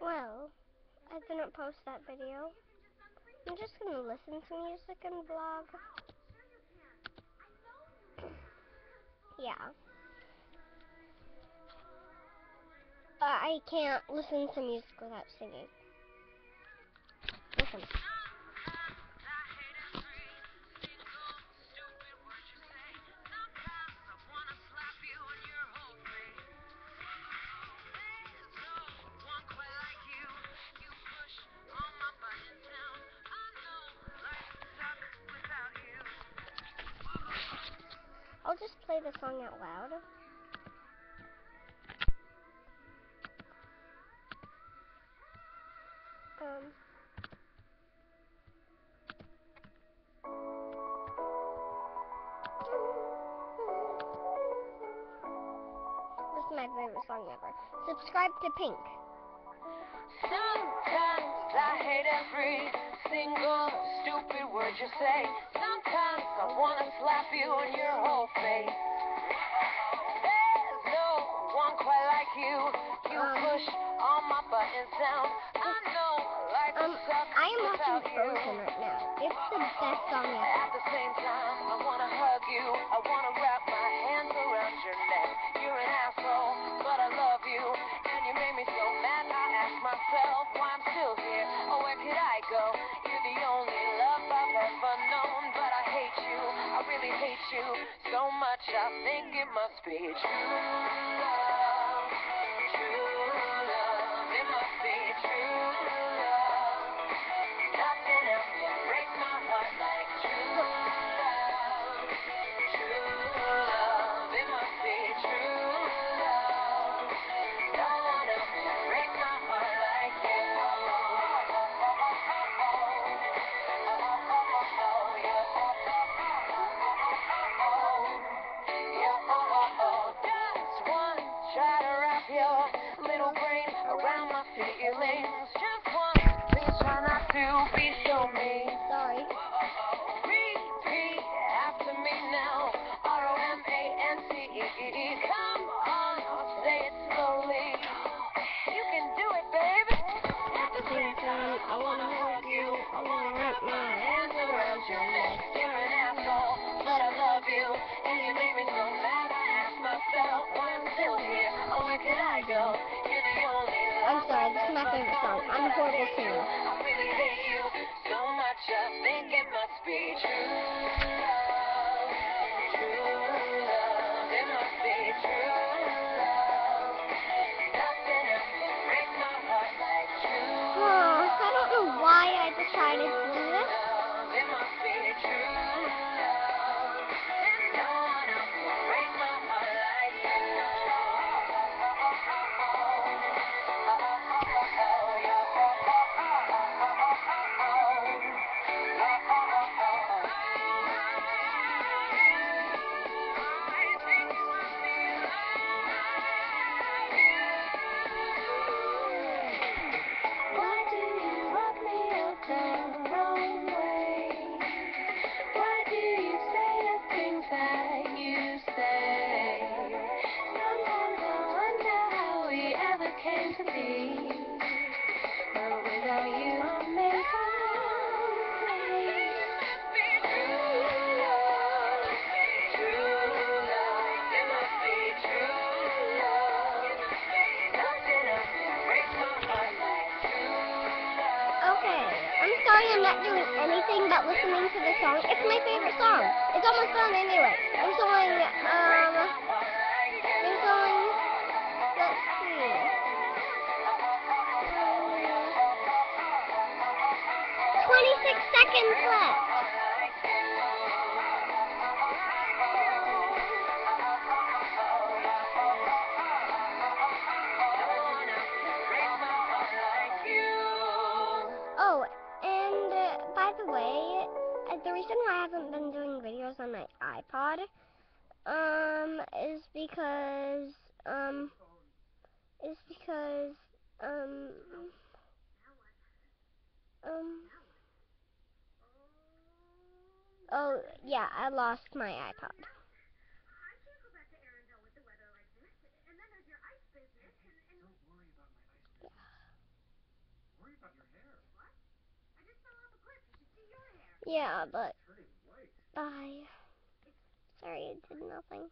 Well, I didn't post that video. I'm just gonna listen to music and vlog. yeah. But I can't listen to music without singing. Listen. Play the song out loud. Um. This is my favorite song ever. Subscribe to Pink. Sometimes I hate every single stupid word you say. Sometimes wanna slap you in your whole face. There's no one quite like you. You Um. push all my buttons down. I know life Um, sucks I am watching. Frozen right now. It's the best song ever. At the same time, I wanna hug you. I wanna wrap I really hate you so much. I think it must be true. Love sorry, this is my favorite song. I'm a horrible singer. I really hate you so much, I think it must be true to be. Okay, I'm sorry I'm not doing anything but listening to the song. It's my favorite song. It's almost done anyway. I'm going, um, seconds left. Oh, and uh, by the way, uh, the reason why I haven't been doing videos on my iPod, um, is because, um, is because, um, um, oh, yeah, I lost my iPod. Yeah, but bye. Sorry, it did nothing.